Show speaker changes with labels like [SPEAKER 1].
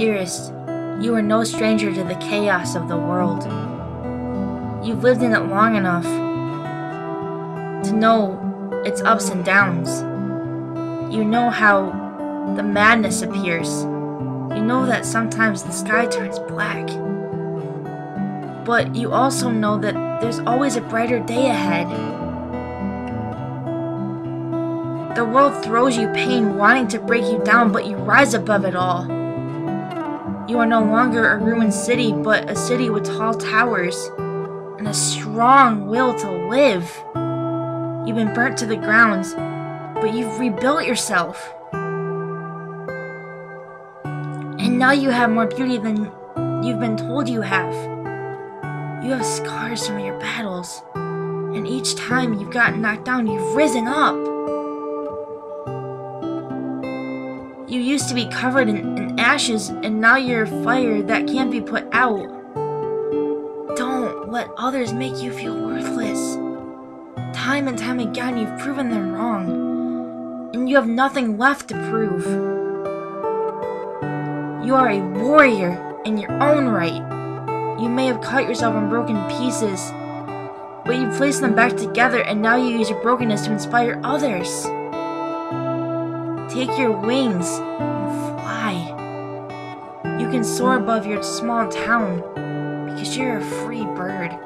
[SPEAKER 1] Dearest, you are no stranger to the chaos of the world. You've lived in it long enough to know its ups and downs. You know how the madness appears. You know that sometimes the sky turns black. But you also know that there's always a brighter day ahead. The world throws you pain, wanting to break you down, but you rise above it all. You are no longer a ruined city, but a city with tall towers and a strong will to live. You've been burnt to the ground, but you've rebuilt yourself. And now you have more beauty than you've been told you have. You have scars from your battles, and each time you've gotten knocked down, you've risen up. You used to be covered in, in ashes, and now you're a fire that can't be put out. Don't let others make you feel worthless. Time and time again, you've proven them wrong, and you have nothing left to prove. You are a warrior in your own right. You may have cut yourself in broken pieces, but you placed them back together, and now you use your brokenness to inspire others. Take your wings and fly. You can soar above your small town because you're a free bird.